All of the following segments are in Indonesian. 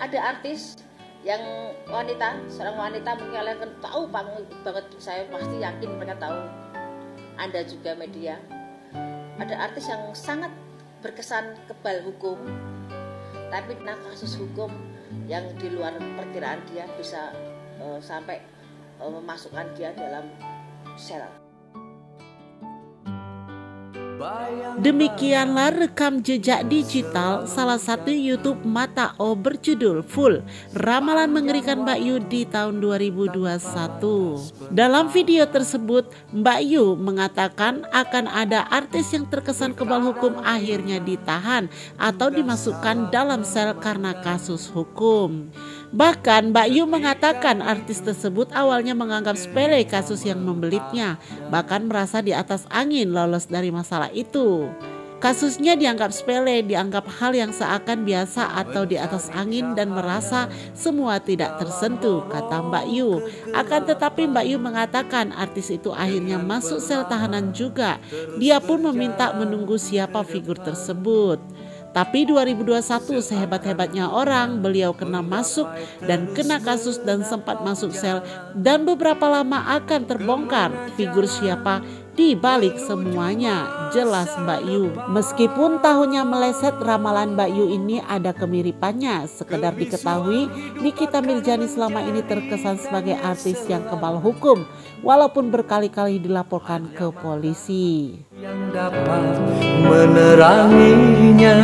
ada artis yang wanita seorang wanita mungkin kalian kan tahu banget saya pasti yakin mereka tahu. Anda juga media. Ada artis yang sangat berkesan kebal hukum tapi nah kasus hukum yang di luar perkiraan dia bisa uh, sampai uh, memasukkan dia dalam sel Demikianlah rekam jejak digital salah satu YouTube Mata O berjudul Full Ramalan Mengerikan Mbak Yu di tahun 2021. Dalam video tersebut, Mbak Yu mengatakan akan ada artis yang terkesan kebal hukum akhirnya ditahan atau dimasukkan dalam sel karena kasus hukum. Bahkan Mbak Yu mengatakan artis tersebut awalnya menganggap sepele kasus yang membelitnya, bahkan merasa di atas angin lolos dari masalah itu. Kasusnya dianggap sepele, dianggap hal yang seakan biasa atau di atas angin dan merasa semua tidak tersentuh, kata Mbak Yu. Akan tetapi Mbak Yu mengatakan artis itu akhirnya masuk sel tahanan juga. Dia pun meminta menunggu siapa figur tersebut. Tapi 2021 sehebat-hebatnya orang beliau kena masuk dan kena kasus dan sempat masuk sel dan beberapa lama akan terbongkar figur siapa di balik semuanya, jelas Mbak Yu. Meskipun tahunnya meleset, ramalan Mbak Yu ini ada kemiripannya. Sekedar diketahui, Nikita Mirjani selama ini terkesan sebagai artis yang kebal hukum, walaupun berkali-kali dilaporkan ke polisi. Yang dapat meneranginya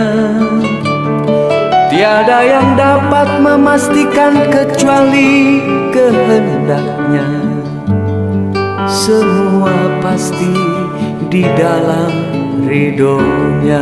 Tiada yang dapat memastikan kecuali kehendaknya semua pasti di dalam ridhonya.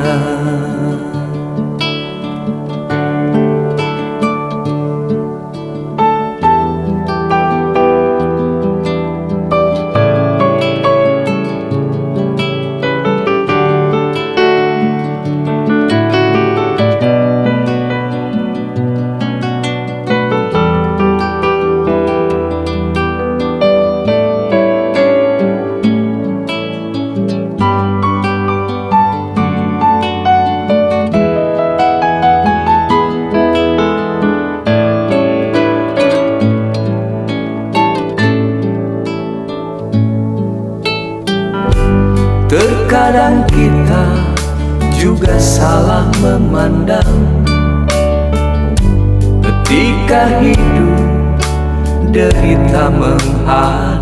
Terkadang kita juga salah memandang. Ketika hidup derita menghadang